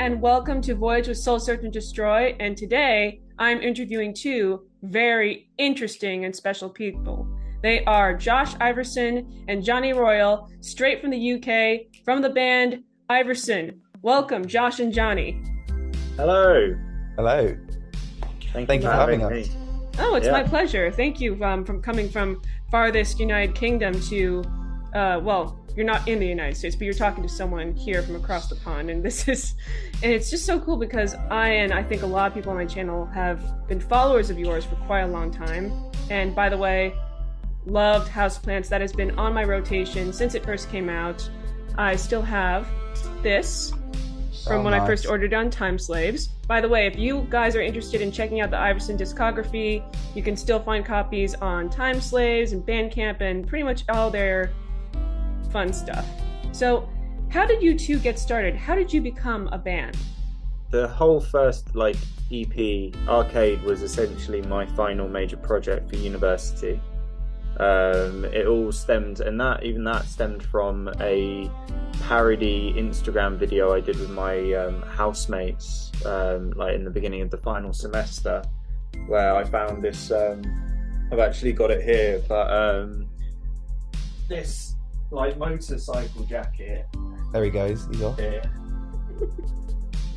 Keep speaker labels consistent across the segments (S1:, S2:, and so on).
S1: and welcome to Voyage with Soul Search and Destroy. And today I'm interviewing two very interesting and special people. They are Josh Iversen and Jonny Royal, straight from the UK, from the band Iversen. Welcome, Josh and Jonny.
S2: Hello.
S3: Hello.
S2: Thank,
S3: Thank
S2: you
S3: you
S2: for
S3: for
S2: having
S3: us.
S2: me.
S1: Oh, it's
S2: Yeah.
S1: my pleasure. Thank you um, from coming from farthest United Kingdom to, uh, well, you're not in the United States, but you're talking to someone here from across the pond, and this is, and it's just so cool because I and I think a lot of people on my channel have been followers of yours for quite a long time. And by the way, loved houseplants. That has been on my rotation since it first came out. I still have this from
S3: Oh,
S1: when I first ordered on Time Slaves. By the way, if you guys are interested in checking out the Iversen discography, you can still find copies on Time Slaves and Bandcamp and pretty much all their fun stuff. So, how did you two get started? How did you become a band?
S2: The whole first like EP arcade was essentially my final major project for university. Um, it all stemmed, and that even that stemmed from a parody Instagram video I did with my um, housemates, um, like in the beginning of the final semester, where I found this. Um, I've actually got it here, but um, this like motorcycle jacket
S3: There he goes. He's off.
S2: here.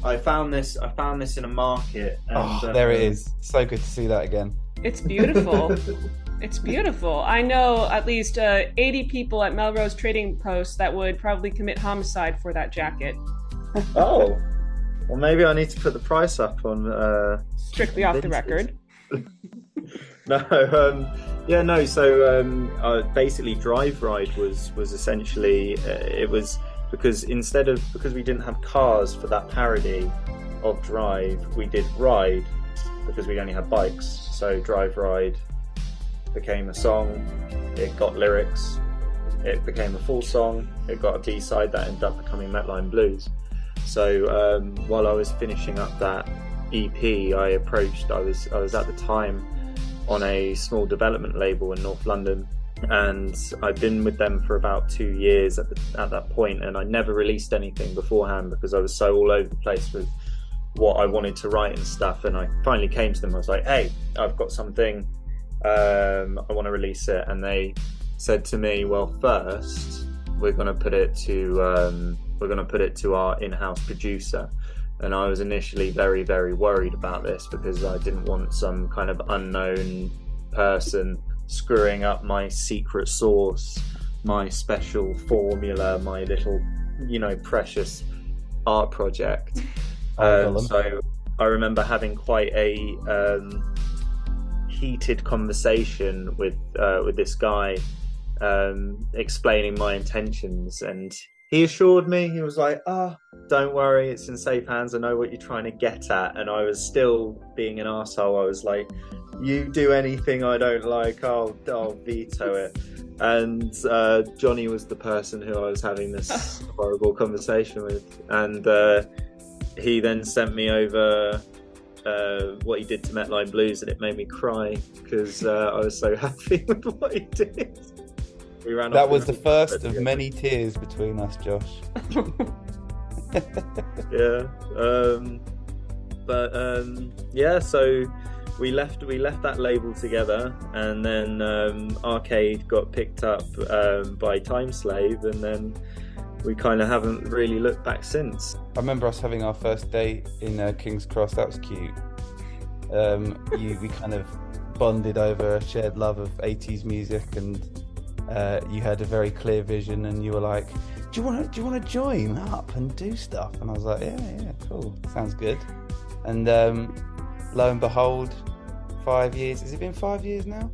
S2: I found this. I found this in a market. And,
S3: Oh,
S2: uh,
S3: there it is. So good to see that again.
S1: It's beautiful. it's beautiful. I know at least uh, 80 people at Melrose Trading Post that would probably commit homicide for that jacket.
S2: oh, well, maybe I need to put the price up on. Uh,
S1: Strictly off the record.
S2: no, um, yeah, no. So um, uh, basically, Drive Ride was was essentially uh, it was because instead of because we didn't have cars for that parody of Drive, we did Ride because we only had bikes. So Drive Ride became a song. It got lyrics. It became a full song. It got a B side that ended up becoming Metline Blues. So um, while I was finishing up that EP, I approached. I was I was at the time on a small development label in North London, and I'd been with them for about two years at the, at that point, and I never released anything beforehand because I was so all over the place with what I wanted to write and stuff. And I finally came to them. I was like, "Hey, I've got something. Um, I want to release it," and they said to me, "Well, first we're going to put it to um, we're going to put it to our in-house producer." And I was initially very, very worried about this because I didn't want some kind of unknown person screwing up my secret sauce, my special formula, my little, you know, precious art project. Um, so I remember having quite a um, heated conversation with uh, with this guy, um, explaining my intentions, and he assured me he was like, "Ah, don't worry, it's in safe hands. I know what you're trying to get at." And I was still being an asshole. I was like, "You do anything I don't like, I'll I'll veto it." And uh, Jonny was the person who I was having this horrible conversation with, and uh, he then sent me over uh, what he did to Metline Blues, and it made me cry because uh, I was so happy with what he did. We ran
S3: That was the first of many tears between us, Josh.
S2: yeah. Um, but um, yeah, so we left we left that label together, and then um, Arcade got picked up um, by Time Slave, and then we kind of haven't really looked back since.
S3: I remember us having our first date in uh, King's Cross. That was cute. Um, you, we kind of bonded over a shared love of 80s music, and uh, you had a very clear vision. And you were like, "Do you want to? Do you want to join up and do stuff?" And I was like, "Yeah, yeah, cool. Sounds good." And um, lo and behold, five years. Has it been five years now?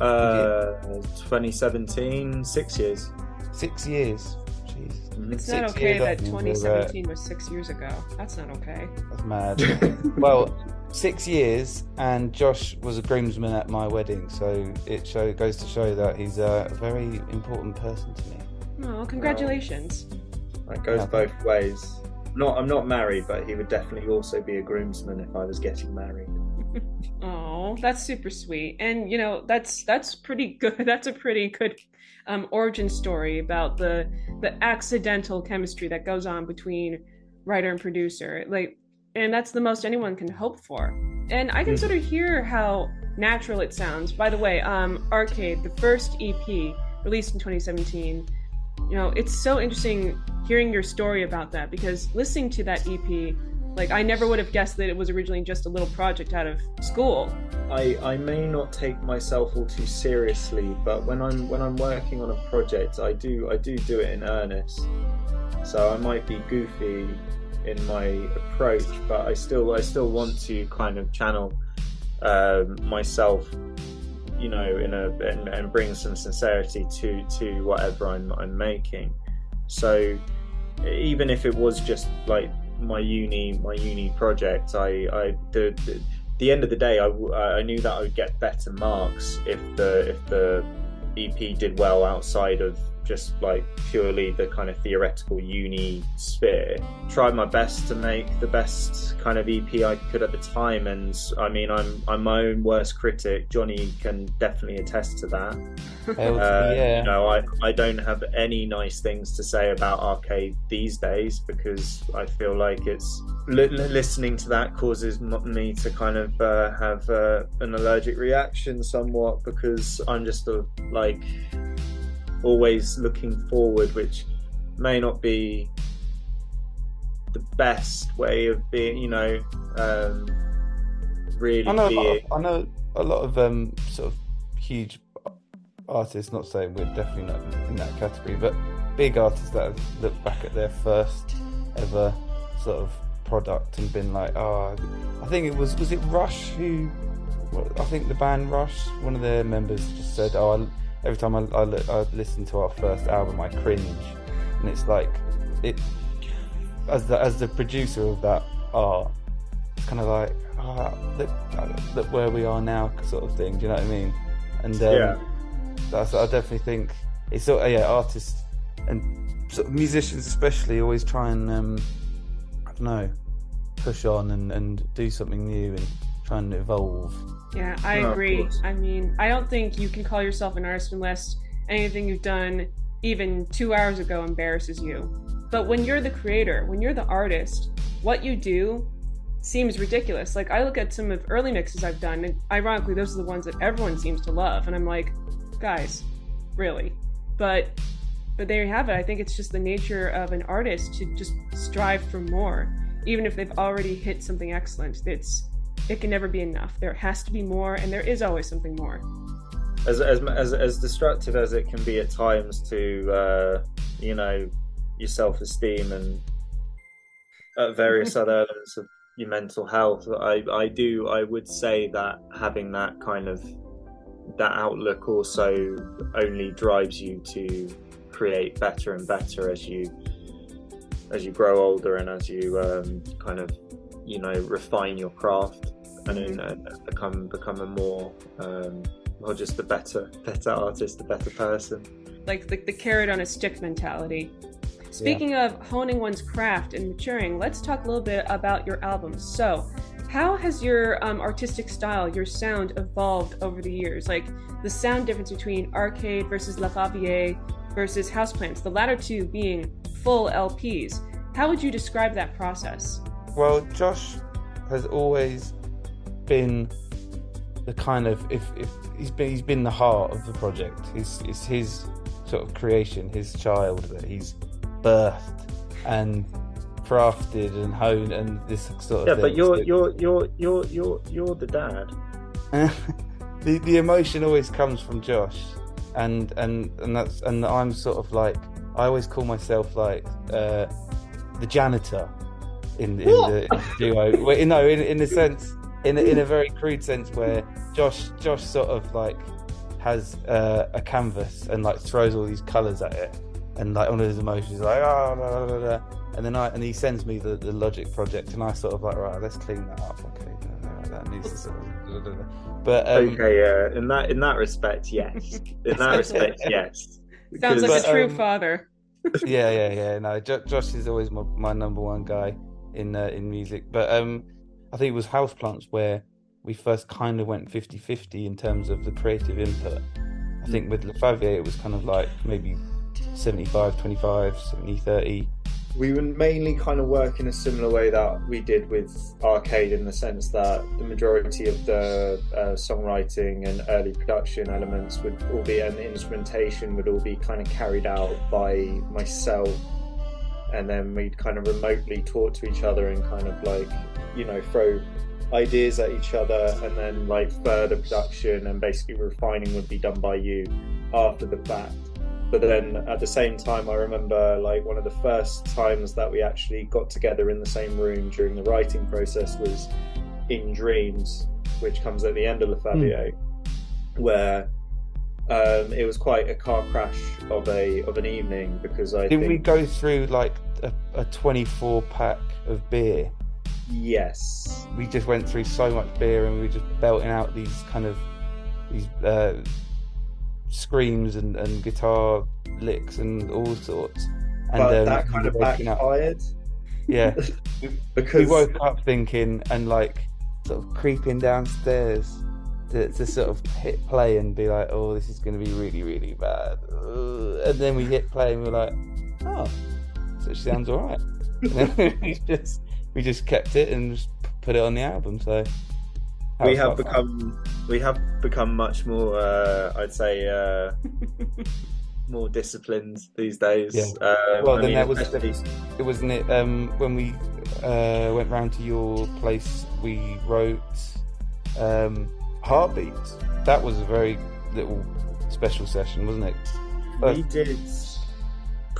S2: Uh, 2017, six years.
S3: Six years. Jeez,
S1: It's
S3: Six
S1: not okay that
S3: on, we're, uh,
S1: 2017 was six years ago. That's not okay.
S3: That's mad. well, six years, and Josh was a groomsman at my wedding, so it show, goes to show that he's a very important person to me.
S1: Oh, congratulations.
S2: That goes
S3: Yeah.
S2: both ways. Not, I'm not married, but he would definitely also be a groomsman if I was getting married.
S1: Oh, that's super sweet. And you know, that's that's pretty good. That's a pretty good um, origin story about the the accidental chemistry that goes on between writer and producer. Like, and that's the most anyone can hope for. And I can
S2: Mm.
S1: sort of hear how natural it sounds. By the way, um, Arcade, the first EP released in 2017. You know, it's so interesting hearing your story about that because listening to that EP, like I never would have guessed that it was originally just a little project out of school.
S2: I, I may not take myself all too seriously, but when I'm when I'm working on a project, I do I do do it in earnest. So I might be goofy in my approach, but I still I still want to kind of channel um, myself, you know, in a and, and bring some sincerity to to whatever I'm I'm making. So even if it was just like my uni my uni project, I I the, the the end of the day, I, I knew that I would get better marks if the if the EP did well outside of just like purely the kind of theoretical uni sphere. Tried my best to make the best kind of EP I could at the time, and I mean, I'm I'm my own worst critic. Jonny can definitely attest to that. Uh,
S3: yeah.
S2: You know, I, I don't have any nice things to say about arcade these days because I feel like it's li- li- listening to that causes m- me to kind of uh, have uh, an allergic reaction somewhat because I'm just a like always looking forward, which may not be the best way of being, you know, um, really
S3: I know, a lot
S2: being.
S3: of, I know a lot of um, sort of huge artists. Not saying we're definitely not in that category, but big artists that have looked back at their first ever sort of product and been like, oh, I think it was was it Rush who, I think the band Rush, one of their members just said, oh, I, every time I, I, I listen to our first album, I cringe, and it's like it as the as the producer of that art, it's kind of like ah, look, look where we are now, sort of thing. Do you know what I mean? And um,
S2: Yeah.
S3: that's I definitely think it's sort of yeah, artists and sort of musicians especially always try and um, I don't know push on and, and do something new and try and evolve.
S1: Yeah, I
S2: No,
S1: agree. I mean, I don't think you can call yourself an artist unless anything you've done even two hours ago embarrasses you. But when you're the creator, when you're the artist, what you do seems ridiculous. Like, I look at some of early mixes I've done, and ironically, those are the ones that everyone seems to love. And I'm like, guys, really? But. But there you have it. I think it's just the nature of an artist to just strive for more, even if they've already hit something excellent. It's it can never be enough. There has to be more, and there is always something more.
S2: as as as, as destructive as it can be at times to uh, you know your self esteem and uh, various other elements of your mental health. I I do I would say that having that kind of that outlook also only drives you to create better and better as you as you grow older and as you um, kind of you know refine your craft and uh, become become a more um, well just a better better artist a better person
S1: Like the, the carrot on a stick mentality. Speaking of honing one's craft and maturing, let's talk a little bit about your albums. So, how has your um, artistic style, your sound evolved over the years? Like the sound difference between Arcade versus La Faviére versus Houseplants, the latter two being full LPs. How would you describe that process?
S3: Well, Josh has always been the kind of if, if he's been he's been the heart of the project. It's it's his sort of creation, his child that he's birthed and crafted and honed and this sort of
S2: yeah
S3: thing.
S2: but you're you're you're you're you're you're the dad
S3: the the emotion always comes from Josh, and and and that's and I'm sort of like I always call myself like uh, the janitor in, in, the, in the duo. Well, you know, in in a sense, in a, in a very crude sense, where Josh Josh sort of like has uh, a canvas and like throws all these colours at it, and like one of his emotions like ah, blah, blah, blah, and then I and he sends me the, the Logic project, and I sort of like right, let's clean that up. Okay, that needs to sort of, but um,
S2: okay yeah in that in that respect yes in that respect yes
S1: Sounds like
S2: Because-
S1: a true
S3: um,
S1: father.
S3: yeah, yeah, yeah. No, jo- Josh is always my, my number one guy in uh, in music. But um, I think it was Houseplants where we first kind of went 50-50 in terms of the creative input. I think with Le Faviére it was kind of like maybe 75 25 70 30
S2: we would mainly kind of work in a similar way that we did with Arcade in the sense that the majority of the uh, songwriting and early production elements would all be, and the instrumentation would all be kind of carried out by myself. And then we'd kind of remotely talk to each other and kind of like, you know, throw ideas at each other. And then like further production and basically refining would be done by you after the fact but then at the same time i remember like one of the first times that we actually got together in the same room during the writing process was in dreams which comes at the end of Le Faviére, mm. where um, it was quite a car crash of a of an evening because I
S3: did
S2: think...
S3: we go through like a, a 24 pack of beer
S2: yes
S3: we just went through so much beer and we were just belting out these kind of these uh, screams and, and guitar licks and all sorts. And
S2: but um, that kind of backfired.
S3: Up. Yeah, because we woke up thinking and like sort of creeping downstairs to, to sort of hit play and be like, "Oh, this is going to be really, really bad." And then we hit play and we're like, "Oh, so it sounds all right." we just we just kept it and just put it on the album. So
S2: we have become we have become much more uh, I'd say uh, more disciplined these days.
S3: Yeah. Um, well, I then mean, that was it, wasn't it um, when we uh, went round to your place. We wrote um, Heartbeats. That was a very little special session, wasn't it?
S2: We did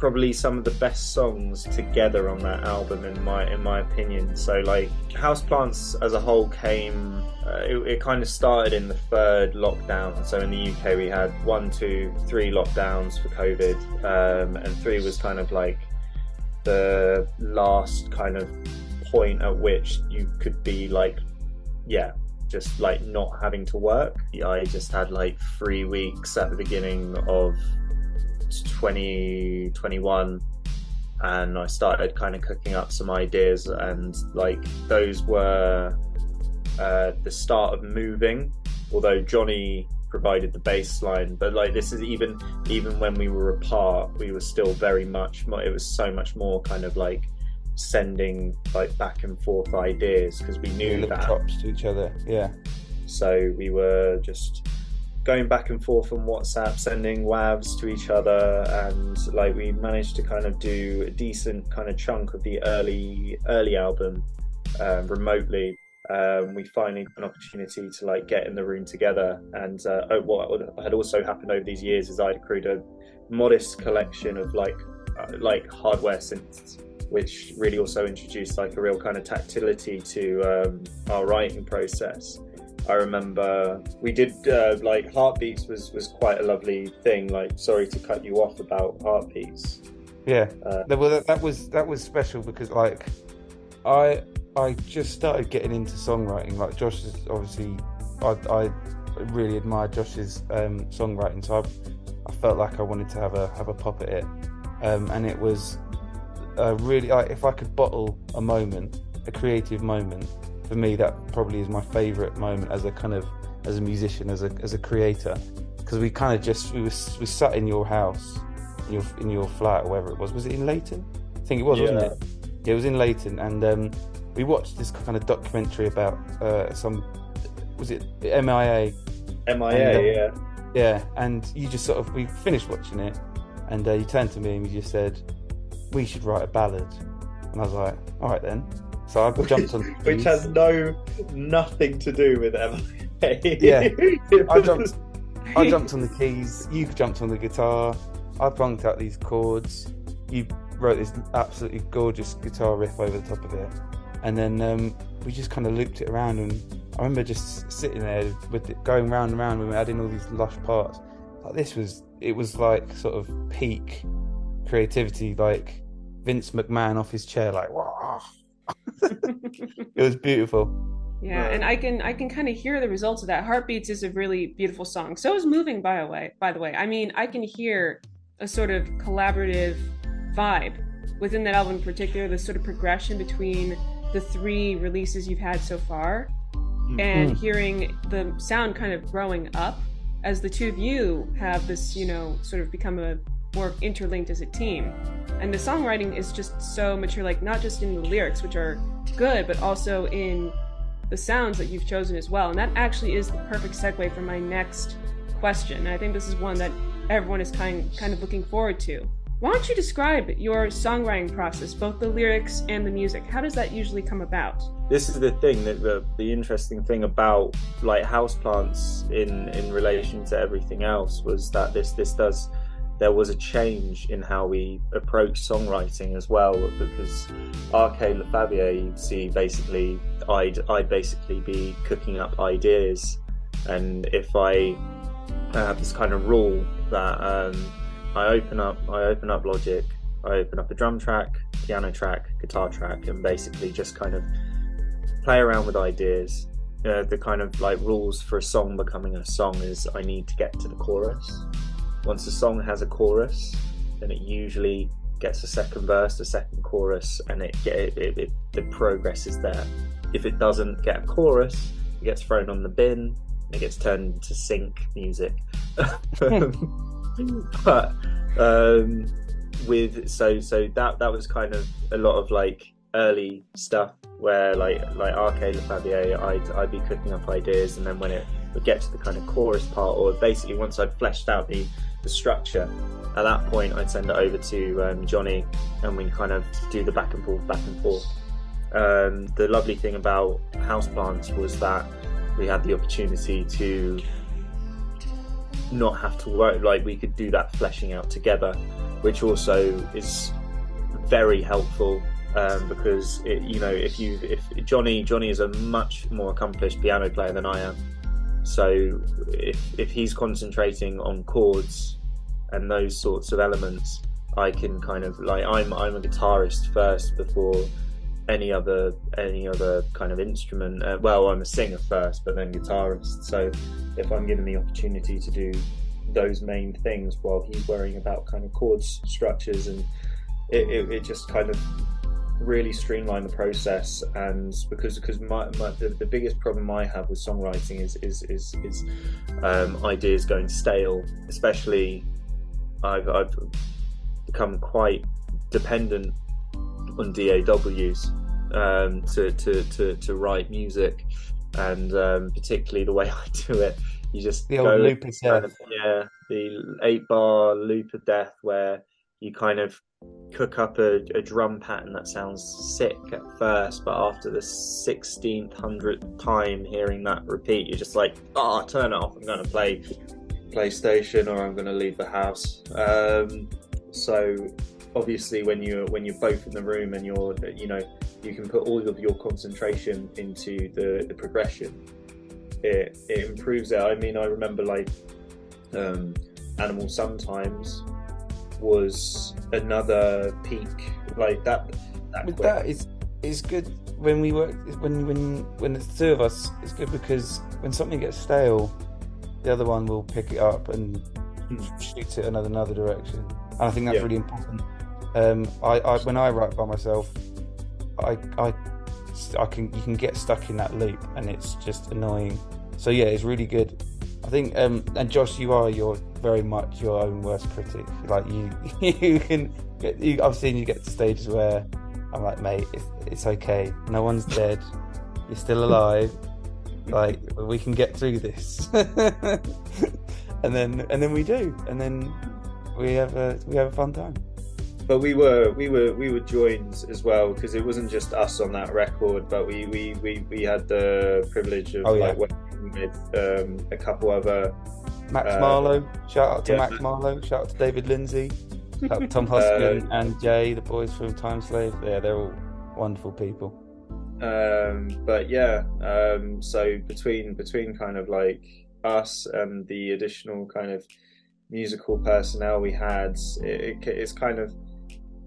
S2: probably some of the best songs together on that album in my in my opinion so like houseplants as a whole came uh, it, it, kind of started in the third lockdown so in the uk we had one two three lockdowns for covid um, and three was kind of like the last kind of point at which you could be like yeah just like not having to work. I just had like three weeks at the beginning of 2021 and I started kind of cooking up some ideas and like those were uh, the start of moving although Jonny provided the baseline but like this is even even when we were apart we were still very much it was so much more kind of like sending like back and forth ideas because we knew
S3: yeah,
S2: that
S3: props to each other yeah
S2: so we were just going back and forth on WhatsApp, sending WAVs to each other, and like we managed to kind of do a decent kind of chunk of the early early album um, remotely. Um, we finally got an opportunity to like get in the room together. And uh, oh, what had also happened over these years is I'd accrued a modest collection of like uh, like hardware synths, which really also introduced like a real kind of tactility to um, our writing process. I remember we did uh, like heartbeats was was quite a lovely thing. Like, sorry to cut you off about heartbeats.
S3: Yeah, uh, well, that, that was that was special because like I I just started getting into songwriting. Like Josh is obviously I I really admired Josh's um, songwriting, so I, I felt like I wanted to have a have a pop at it, um, and it was really like if I could bottle a moment, a creative moment for me, that probably is my favourite moment as a kind of as a musician, as a as a creator, because we kind of just we were we sat in your house, in your in your flat or wherever it was. Was it in Leighton? I think it was, yeah. wasn't it? Yeah, it was in Leighton, and um, we watched this kind of documentary about uh, some was it MIA?
S2: MIA, and, um, yeah.
S3: Yeah, and you just sort of we finished watching it, and uh, you turned to me and you just said, "We should write a ballad," and I was like, "All right then." So I jumped on,
S2: which has no nothing to do with Emma.
S3: yeah, I jumped. I jumped on the keys. You jumped on the guitar. I plunked out these chords. You wrote this absolutely gorgeous guitar riff over the top of it, and then um, we just kind of looped it around. And I remember just sitting there with it going round and round. We were adding all these lush parts. Like this was, it was like sort of peak creativity, like Vince McMahon off his chair, like wow it was beautiful.
S1: Yeah, and I can I can kind of hear the results of that. Heartbeats is a really beautiful song. So is Moving by the way. By the way, I mean I can hear a sort of collaborative vibe within that album in particular. The sort of progression between the three releases you've had so far, mm-hmm. and hearing the sound kind of growing up as the two of you have this, you know, sort of become a more interlinked as a team. And the songwriting is just so mature, like not just in the lyrics, which are good, but also in the sounds that you've chosen as well. And that actually is the perfect segue for my next question. And I think this is one that everyone is kind kind of looking forward to. Why don't you describe your songwriting process, both the lyrics and the music? How does that usually come about?
S2: This is the thing that the, the interesting thing about like houseplants in in relation to everything else was that this this does there was a change in how we approach songwriting as well because Arcade LeFavier see basically I'd I'd basically be cooking up ideas and if I have this kind of rule that um, I open up I open up Logic, I open up a drum track, piano track, guitar track, and basically just kind of play around with ideas. Uh, the kind of like rules for a song becoming a song is I need to get to the chorus. Once a song has a chorus, then it usually gets a second verse, a second chorus, and it, it, it, it the progress is there. If it doesn't get a chorus, it gets thrown on the bin. It gets turned into sync music. but um, with so so that that was kind of a lot of like early stuff where like like Arcade LeFavier, I'd I'd be cooking up ideas, and then when it would get to the kind of chorus part, or basically once I'd fleshed out the the structure, at that point I'd send it over to um, Jonny, and we'd kind of do the back and forth, back and forth. Um, the lovely thing about houseplants was that we had the opportunity to not have to work, like we could do that fleshing out together which also is very helpful um, because it, you know if you if Jonny Jonny is a much more accomplished piano player than I am so if if he's concentrating on chords and those sorts of elements I can kind of like I'm I'm a guitarist first before any other any other kind of instrument. Uh, well, I'm a singer first, but then guitarist. So if I'm given the opportunity to do those main things while he's worrying about kind of chords structures and it, it, it just kind of really streamline the process and because because my, my the, the, biggest problem I have with songwriting is is is, is um, ideas going stale especially I've, I've become quite dependent on DAWs um, to, to, to, to write music, and um, particularly the way I do it. You just
S3: the old loop of death. Of,
S2: yeah, the eight bar loop of death, where you kind of cook up a, a, drum pattern that sounds sick at first, but after the sixteenth hundredth time hearing that repeat, you're just like, oh, turn it off. I'm going to play PlayStation or I'm going to leave the house. Um, so obviously when you're when you're both in the room and you're you know you can put all of your concentration into the the progression it it improves it i mean i remember like um animal sometimes was another peak like that
S3: that, that is is good when we work when when when the two of us it's good because when something gets stale the other one will pick it up and hmm. shoot it another another direction and i think that's yeah. really important um, I, I, when I write by myself, I, I, I can you can get stuck in that loop, and it's just annoying. So yeah, it's really good. I think, um, and Josh, you are you're very much your own worst critic. Like you, you can. Get, you, I've seen you get to stages where I'm like, mate, it's, it's okay. No one's dead. You're still alive. Like we can get through this. and then and then we do, and then we have a we have a fun time
S2: but we were we were we were joined as well because it wasn't just us on that record, but we we we, we had the privilege of oh, yeah. like working with um, a couple other
S3: Max uh, Marlowe. Shout out to yeah, Max Marlowe. Shout out to David Lindsay. Tom Huskin uh, and Jay, the boys from Timeslave. Yeah, they're all wonderful people.
S2: Um, but yeah, um, so between between kind of like us and the additional kind of musical personnel we had, it, it, it's kind of uh,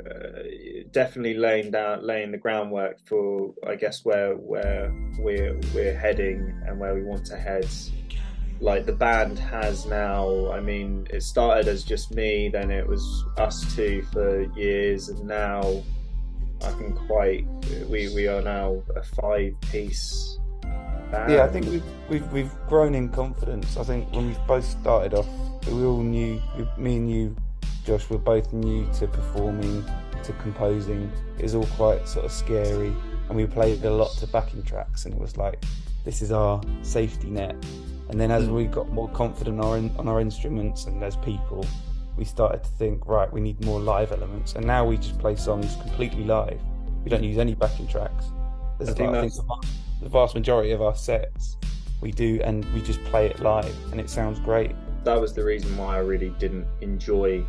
S2: Uh, definitely laying down laying the groundwork for I guess where where we're we're heading and where we want to head. Like the band has now, I mean, it started as just me, then it was us two for years, and now I can quite we we are now a five piece. Band.
S3: Yeah, I think we've, we've we've grown in confidence. I think when we both started off, we all knew, me and you Josh, were both new to performing, to composing. It was all quite sort of scary, and we played a lot to backing tracks, and it was like, this is our safety net. And then as hmm. we got more confident on our, on our instruments and as people, we started to think, right, we need more live elements. And now we just play songs completely live. We don't hmm. use any backing tracks. There's
S2: I think
S3: about- I think the vast- the vast majority of our sets we do, and we just play it live, and it sounds great.
S2: that was the reason why I really didn't enjoy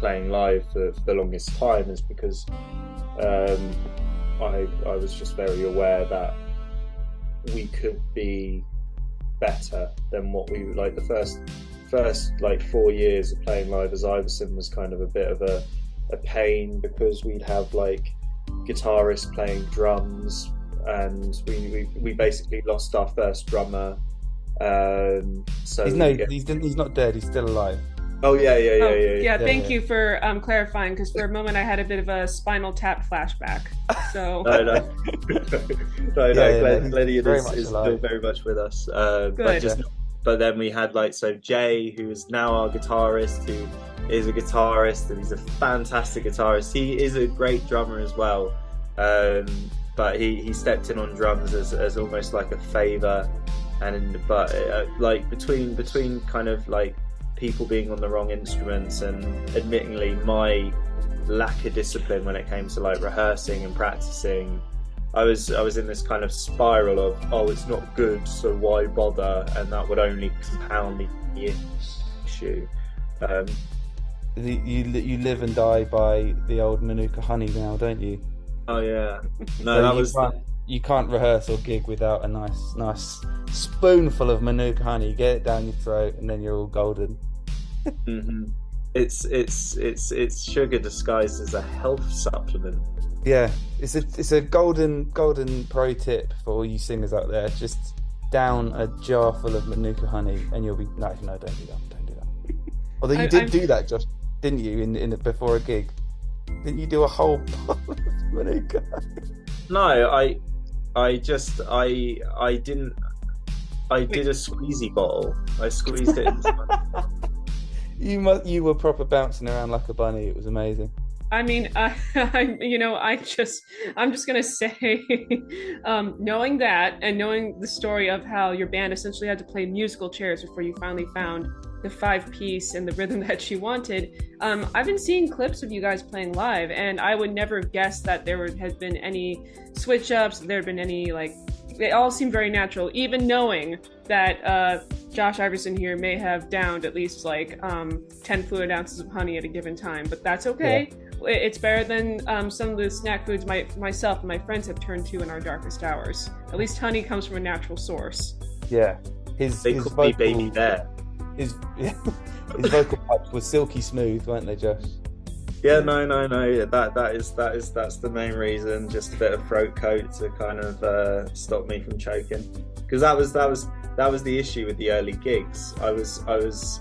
S2: playing live for, for the longest time is because um, I I was just very aware that we could be better than what we like the first first like four years of playing live as Iversen was kind of a bit of a, a pain because we'd have like guitarists playing drums and we, we, we basically lost our first drummer um, so
S3: He's no,
S2: yeah.
S3: he's, he's not dead. He's still alive.
S2: Oh yeah, yeah, yeah,
S1: Oh,
S2: yeah.
S1: yeah, thank
S3: yeah.
S1: you for um, clarifying because for a moment I had a bit of a spinal tap flashback. So
S2: No, no, no, no.
S3: Yeah, yeah,
S2: Glenn,
S3: he's
S2: Glenn
S3: very
S2: is, is still very much with us. Uh, but just, but then we had like so Jay, who is now our guitarist, who is a guitarist and he's a fantastic guitarist. He is a great drummer as well. Um, but he, he stepped in on drums as, as almost like a favor, and but uh, like between between kind of like people being on the wrong instruments and admittingly my lack of discipline when it came to like rehearsing and practicing I was I was in this kind of spiral of oh it's not good so why bother and that would only compound the issue um,
S3: The- You you live and die by the old Manuka honey now, don't you?
S2: oh yeah
S3: So
S2: no that
S3: you
S2: was
S3: can't, you can't rehearse or gig without a nice nice spoonful of Manuka honey. Get it down your throat, and then you're all golden.
S2: Mhm. it's it's it's it's sugar disguised as a health supplement
S3: Yeah, it's a it's a golden golden pro tip for all you singers out there. Just down a jar full of Manuka honey, and you'll be no no don't do that don't do that. Although you
S1: I-
S3: did
S1: I'm-
S3: do that, Josh, didn't you? In in before a gig, didn't you do a whole bottle of Manuka?
S2: no I I just I I didn't I did a squeezy bottle I squeezed it into my
S3: You you were proper bouncing around like a bunny. It was amazing.
S1: I mean, I, I, you know, I just, I'm just gonna say, um, knowing that and knowing the story of how your band essentially had to play musical chairs before you finally found the five piece and the rhythm that you wanted. Um, I've been seeing clips of you guys playing live, and I would never have guessed that there have been any switch ups. There had been any like, they all seem very natural, even knowing that uh, Josh Iversen here may have downed at least like um, 10 fluid ounces of honey at a given time, but that's okay. It's better than um, some of the snack foods my, myself and my friends have turned to in our darkest hours. At least honey comes from a natural source.
S3: Yeah, his
S2: they
S3: his
S2: called me
S3: vocal,
S2: baby bear
S3: his his vocal pipes were silky smooth, weren't they, Josh?
S2: Yeah, no, no, no. That that is that is that's the main reason. Just a bit of throat coat to kind of uh, stop me from choking, because that was that was that was the issue with the early gigs. I was I was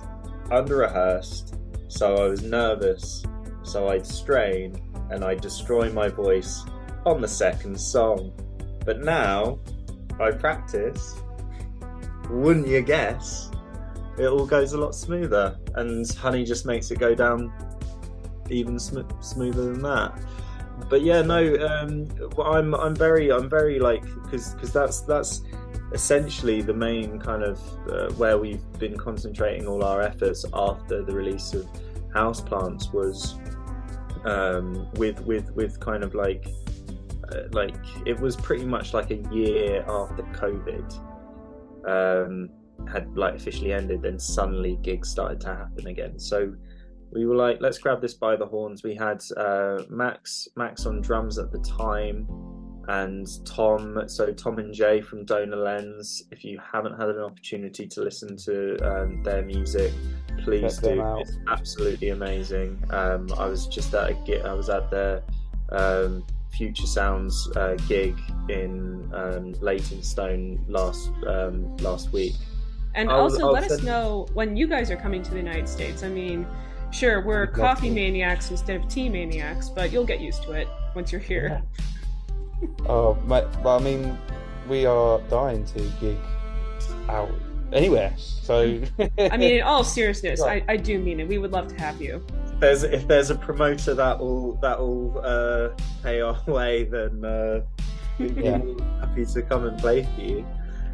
S2: under rehearsed, so I was nervous, so I'd strain and I'd destroy my voice on the second song. But now I practice. Wouldn't you guess? It all goes a lot smoother, and honey just makes it go down even sm- smoother than that. But yeah, no, um, I'm I'm very I'm very like because because that's that's essentially the main kind of uh, where we've been concentrating all our efforts after the release of Houseplants was um, with with with kind of like uh, like it was pretty much like a year after COVID um, had like officially ended, then suddenly gigs started to happen again. So we were like, let's grab this by the horns. We had uh, Max Max on drums at the time, and Tom. So Tom and Jay from Donor Lens. If you haven't had an opportunity to listen to um, their music, please
S3: Check
S2: do. It's absolutely amazing. Um, I was just at a gig. I was at their um, Future Sounds uh, gig in um, Leytonstone last um, last week.
S1: And
S2: I'll-
S1: also,
S2: I'll
S1: let us know when you guys are coming to the United States. I mean, sure, we're
S3: We'd
S1: coffee
S3: to.
S1: maniacs instead of tea maniacs, but you'll get used to it once you're here.
S3: Oh, mate, well, I mean, we are dying to gig out anywhere. So
S1: I mean, in all seriousness,
S3: Right.
S1: I, I do mean it. We would love to have you.
S2: there's if there's a promoter that will that will uh, pay our way, then uh, we'd be
S3: Yeah.
S2: happy to come and play for you.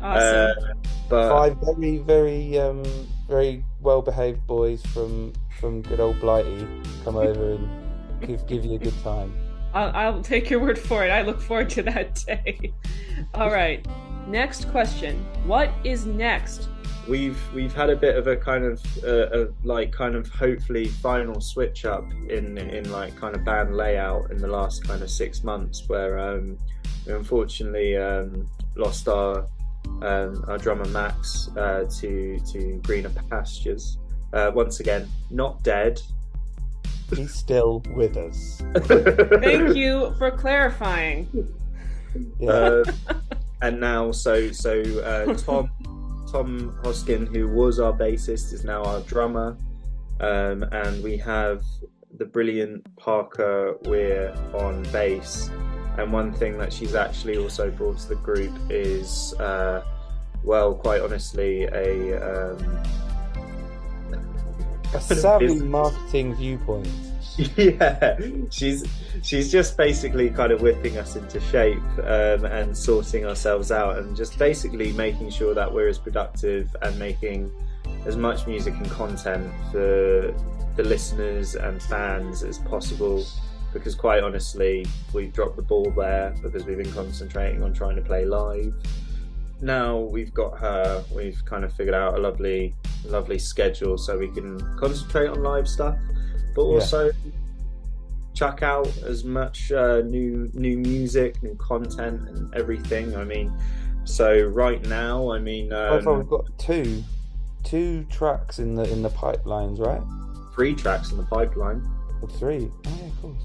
S1: Awesome.
S2: Uh, but
S3: Five very, very, um, very well-behaved boys from from good old Blighty come over and give give you a good time.
S1: I'll, I'll take your word for it. I look forward to that day. All right. Next question. What is next?
S2: we've we've had a bit of a kind of uh, a, like kind of hopefully final switch up in in like kind of band layout in the last kind of six months where um, we unfortunately um, lost our um, our drummer Max uh, to to greener pastures. Uh, once again, not dead.
S3: He's still with us.
S1: Thank you for clarifying.
S3: Yeah.
S2: Uh, and now, so so uh, Tom Tom Hoskin, who was our bassist, is now our drummer, um, and we have the brilliant Parker Weir on bass. And one thing that she's actually also brought to the group is, uh, well, quite honestly, a um,
S3: a savvy marketing viewpoint.
S2: yeah, she's she's just basically kind of whipping us into shape um, and sorting ourselves out, and just basically making sure that we're as productive and making as much music and content for the listeners and fans as possible. Because quite honestly, we've dropped the ball there because we've been concentrating on trying to play live. Now we've got her, we've kind of figured out a lovely, lovely schedule so we can concentrate on live stuff but
S3: Yeah.
S2: also chuck out as much uh, new new music, new content, and everything. I mean, so right now, I mean,
S3: Oh, so we've
S2: um,
S3: got two, two tracks in the in the pipelines, right?
S2: three tracks in the pipeline.
S3: Or three. Oh yeah, of course.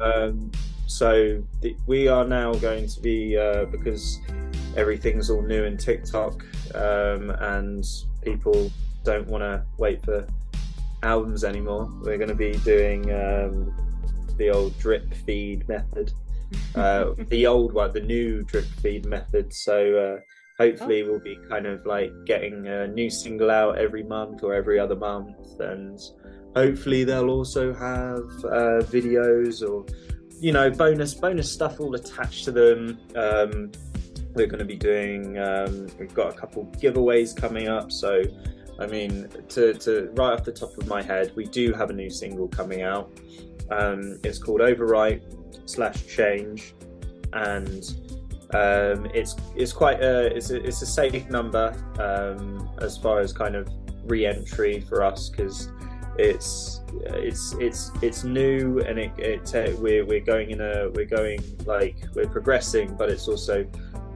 S2: Um, so we are now going to be uh, because everything's all new in TikTok, um, and people don't want to wait for albums anymore. We're going to be doing um, the old drip feed method, uh, the old one, the new drip feed method. So. Uh, Hopefully, we'll be kind of like getting a new single out every month or every other month, and hopefully they'll also have uh, videos or you know bonus bonus stuff all attached to them. Um, we're going to be doing um, we've got a couple giveaways coming up. So i mean to, to right off the top of my head we do have a new single coming out. Um, it's called overwrite slash change. And um, it's it's quite a it's a, it's a safe number um, as far as kind of re-entry for us because it's it's it's it's new and it, it uh, we're we're going in a we're going like we're progressing but it's also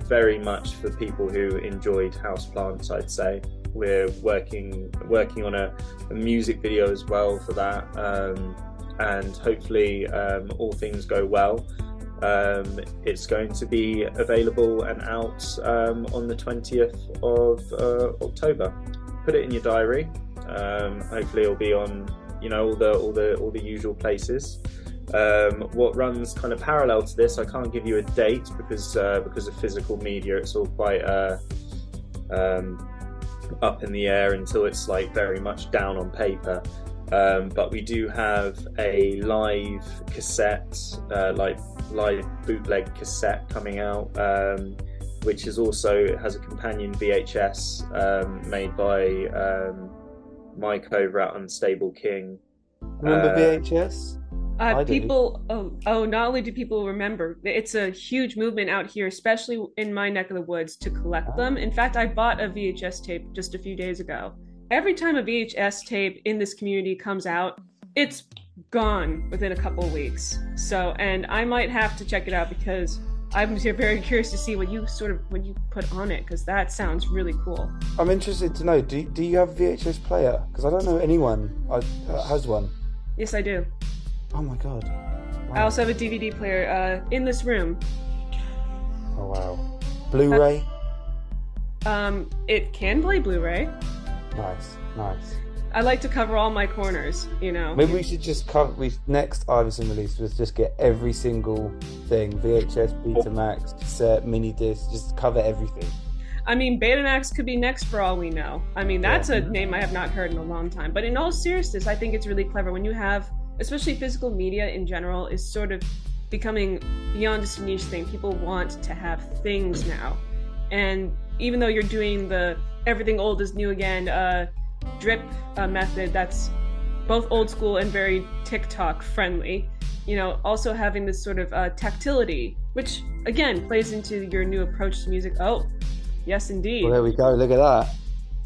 S2: very much for people who enjoyed houseplants i'd say. We're working working on a, a music video as well for that um, and hopefully um, all things go well. Um, it's going to be available and out um, on the 20th of uh, october. Put it in your diary um, hopefully it'll be on you know all the all the all the usual places. Um, what runs kind of parallel to this i can't give you a date because uh, because of physical media it's all quite uh, um, up in the air until it's like very much down on paper. Um, but we do have a live cassette uh, like live bootleg cassette coming out um, which is also has a companion vhs um, made by um, mike over at unstable king
S3: Remember
S2: Uh,
S3: VHS?
S1: Uh,
S3: I
S1: people, oh, oh, not only do people remember, it's a huge movement out here, especially in my neck of the woods, to collect them. In fact, I bought a VHS tape just a few days ago. Every time a VHS tape in this community comes out, it's gone within a couple of weeks. So, and I might have to check it out because I'm very curious to see what you sort of what you put on it because that sounds really cool.
S3: I'm interested to know. Do do you have VHS player? Because I don't know anyone uh, has one.
S1: Yes, I do.
S3: Oh my god.
S1: I also have a DVD player uh, in this room.
S3: Oh wow. Blu-ray.
S1: Um, it can play Blu-ray.
S3: Nice, nice.
S1: I like to cover all my corners, you know.
S3: Maybe we should just cover. We next Iversen release was just get every single thing: VHS, Betamax, cassette, mini disc. Just cover everything.
S1: I mean, Betamax could be next for all we know. I mean, that's a name I have not heard in a long time. But in all seriousness, I think it's really clever when you have, especially physical media in general, is sort of becoming beyond just a niche thing. People want to have things now. And even though you're doing the everything old is new again uh, drip uh, method, that's both old school and very TikTok friendly. You know, also having this sort of uh, tactility, which again plays into your new approach to music. Oh, yes, indeed.
S3: Well, there we go. Look at that.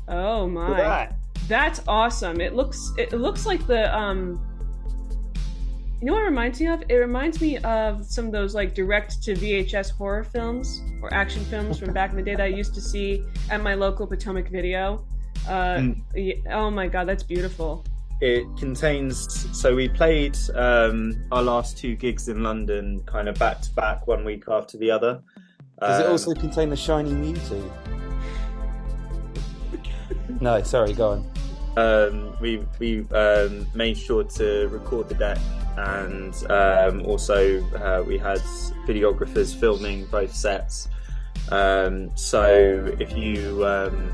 S1: Oh my,
S3: that.
S1: that's awesome. It looks it looks like the um. You know what it reminds me of? It reminds me of some of those like direct to VHS horror films or action films from back in the day that I used to see at my local Potomac Video. Uh,
S2: Mm.
S1: ye- oh my god, that's beautiful.
S2: It contains. So we played um, our last two gigs in London, kind of back to back, one week after the other.
S3: Does it
S2: Um,
S3: also contain the shiny Mewtwo? no, sorry, go on.
S2: um, we we um, made sure to record the deck, and um, also uh, we had videographers filming both sets. Um, so if you um,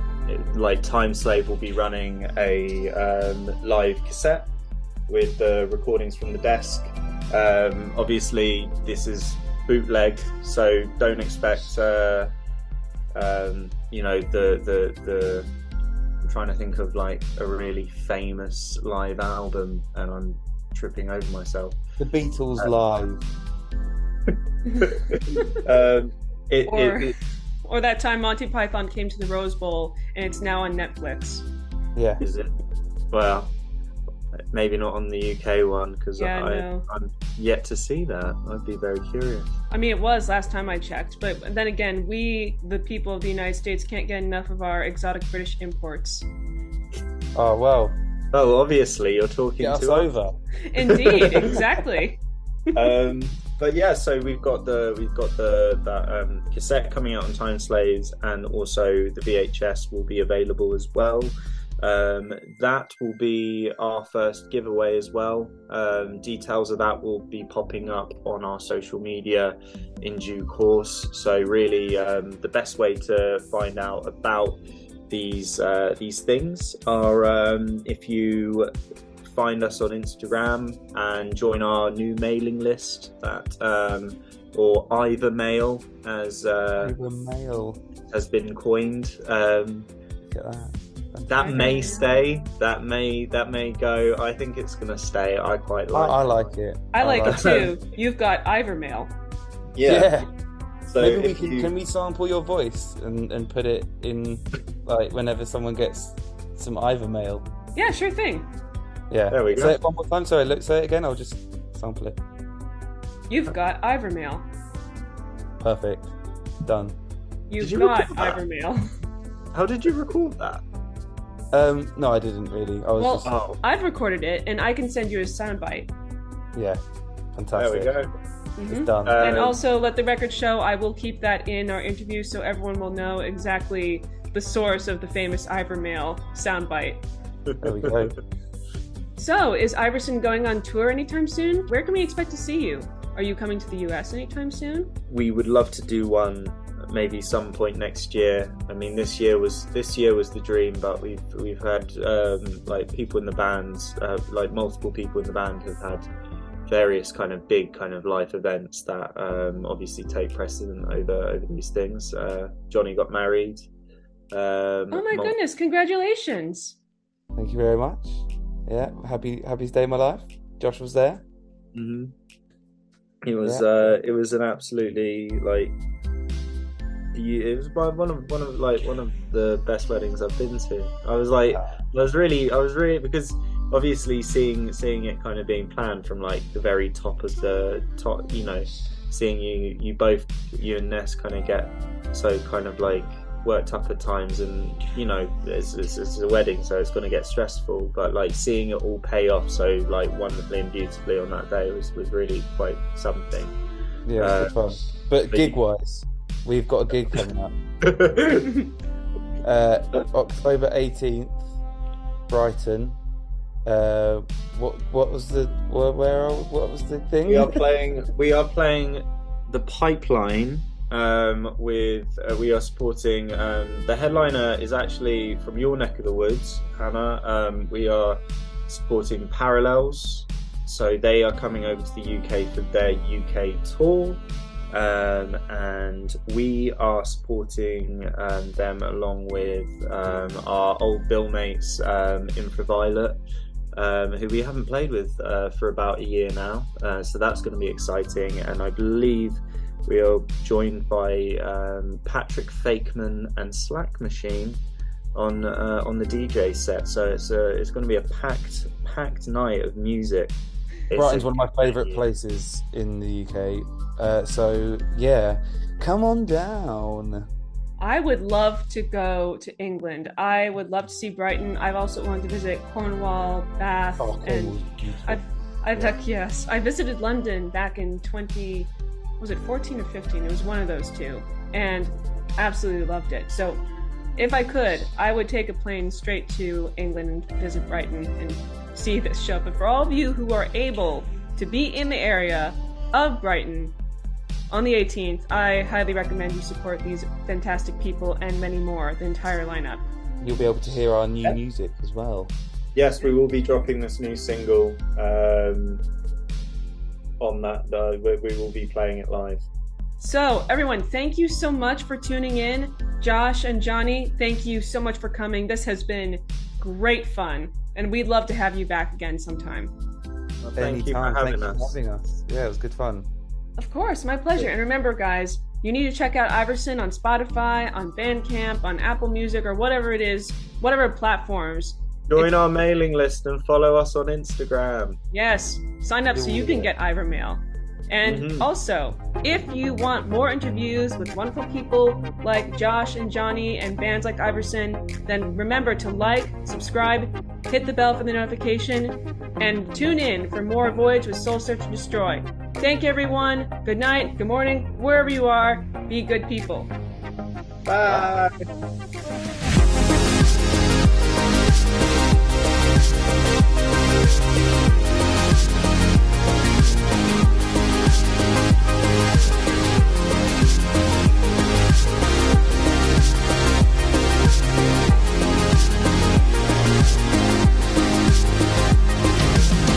S2: like, Time Slave will be running a um, live cassette with the recordings from the desk. Um, obviously, this is bootleg, so don't expect. Uh, um, you know the the the I'm trying to think of like a really famous live album, and I'm tripping over myself.
S3: The Beatles
S2: Uh,
S3: live.
S2: um, it,
S1: Or-
S2: it, it,
S1: Or that time Monty Python came to the Rose Bowl and it's now on Netflix.
S3: Yeah.
S2: is it? Well, maybe not on the UK one because
S1: Yeah,
S2: I,
S1: no.
S2: I'm yet to see that. I'd be very curious.
S1: I mean, it was last time I checked, but then again, we, the people of the United States, can't get enough of our exotic British imports.
S3: Oh well,
S2: Oh, obviously you're talking
S3: get us
S2: to us.
S3: over.
S1: Indeed, exactly.
S2: um, but yeah, so we've got the we've got the that um, cassette coming out on Time Slaves, and also the VHS will be available as well. Um, that will be our first giveaway as well. Um, details of that will be popping up on our social media in due course. So really, um, the best way to find out about these uh, these things are um, if you find us on Instagram and join our new mailing list that um, or Ivor Mail as uh,
S3: Over mail.
S2: has been coined. Um,
S3: Look at that.
S2: that may stay. That may that may go. I think it's gonna stay. I quite like.
S3: I like it.
S1: I like it
S2: it.
S1: too. You've got Ivermail.
S3: Yeah.
S2: So
S3: Maybe we can.
S2: you-
S3: Can we sample your voice and, and put it in, like, whenever someone gets some Ivor mail?
S1: Yeah, sure thing.
S3: Yeah.
S2: There we go.
S3: Say it one more time. Sorry, look. Say it again. I'll just sample it.
S1: You've got Ivermail.
S3: Perfect. Done.
S1: You've
S2: you
S1: got
S2: record that?
S1: Ivermail.
S2: How did you record that?
S3: Um, no, I didn't really. I was
S1: Well-
S3: just
S2: Oh,
S1: I've recorded it, and I can send you a soundbite.
S3: yeah, fantastic.
S2: there we go.
S1: Mhm.
S3: It's done.
S2: Uh,
S1: and
S2: Um,
S1: also, let the record show I will keep that in our interview so everyone will know exactly the source of the famous Ivermail soundbite.
S3: there we go.
S1: So, is Iversen going on tour anytime soon? Where can we expect to see you? Are you coming to the US anytime soon?
S2: we would love to do one maybe some point next year. I mean, this year was this year was the dream, but we've we've had um, like people in the bands, uh, like multiple people in the band have had various kind of big kind of life events that um, obviously take precedent over over these things. Uh, Jonny got married. Um,
S1: Oh my
S2: mul-
S1: goodness, congratulations!
S3: Thank you very much. Yeah, happy happiest day of my life. Josh was there.
S2: hmm It was
S3: Yeah.
S2: uh, it was an absolutely like it was one one of one of like one of the best weddings I've been to. I was like I was really I was really because obviously seeing seeing it kind of being planned from like the very top of the top you know seeing you you both you and Ness kind of get so kind of like worked up at times and you know it's, it's, it's a wedding so it's going to get stressful but like seeing it all pay off so like wonderfully and beautifully on that day was, was really quite something
S3: Yeah,
S2: Uh,
S3: fun. But
S2: but-
S3: gig wise, we've got a gig coming up. Uh, October eighteenth, Brighton. Uh, what what was the where, where what was the thing?
S2: we are playing we are playing the pipeline um, with uh, we are supporting um, the headliner is actually from your neck of the woods, Hannah. Um, we are supporting Parallels, so they are coming over to the UK for their UK tour. Um, and we are supporting um, them along with um, our old bill mates, um, Infraviolet, um, who we haven't played with uh, for about a year now. Uh, so that's going to be exciting. And I believe we are joined by um, Patrick Fakeman and Slack Machine on uh, on the DJ set. So it's a, it's going to be a packed packed night of music. It's
S3: Brighton's one of my favourite places in the UK. Uh, so yeah, come on down.
S1: I would love to go to England. I would love to see Brighton. I've also wanted to visit Cornwall, Bath,
S3: Oh,
S1: and
S3: Cornwall's.
S1: I've I've uh, yes, I visited London back in 20 was it 14 or 15? It was one of those two, and absolutely loved it. So, if I could, I would take a plane straight to England and visit Brighton and see this show. But for all of you who are able to be in the area of Brighton on the 18th, I highly recommend you support these fantastic people and many more. The entire lineup.
S3: You'll be able to hear our new music as well.
S2: Yes, we will be dropping this new single um, on that. Uh, we, we will be playing it live.
S1: So, everyone, thank you so much for tuning in. Josh and Jonny, thank you so much for coming. This has been great fun, and we'd love to have you back again sometime.
S2: Well, thank you for having
S3: Thank you
S2: us.
S3: for having us. Yeah, it was good fun.
S1: Of course, my pleasure. And remember, guys, you need to check out Iversen on Spotify, on Bandcamp, on Apple Music, or whatever it is, whatever platforms.
S2: Join our mailing list and follow us on Instagram.
S1: Yes, sign up so you can get Ivor Mail. And
S2: Mhm.
S1: also, if you want more interviews with wonderful people like Josh and Jonny and bands like Iversen, then remember to like, subscribe, hit the bell for the notification, and tune in for more Voyage with Soul Search and Destroy. Thank you, everyone. Good night, good morning, wherever you are. Be good people.
S2: Bye.